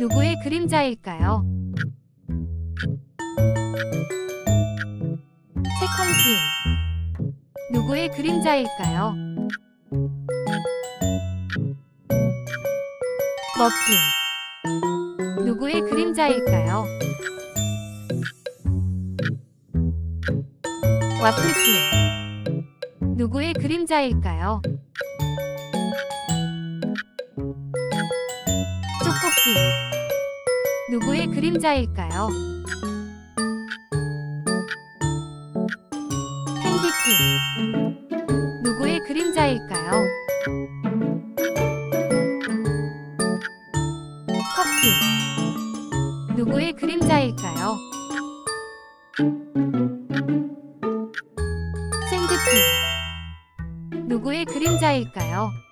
누구의 그림자일까요? 채콩팀 누구의 그림자일까요? 머핀 누구의 그림자일까요? 와플팀 누구의 그림자일까요? 초코핑 누구의 그림자일까요? 캔디핑 누구의 그림자일까요? 커피 누구의 그림자일까요? 샌드핑 누구의 그림자일까요?